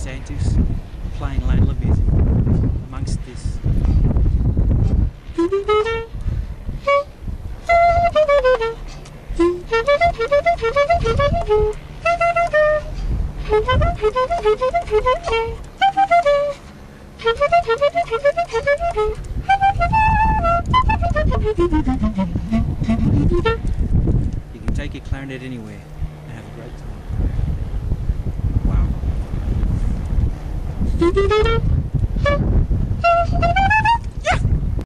DeSantis playing music amongst this. You can take your clarinet anywhere Gracias.